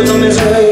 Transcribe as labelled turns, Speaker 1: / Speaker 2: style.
Speaker 1: with the misery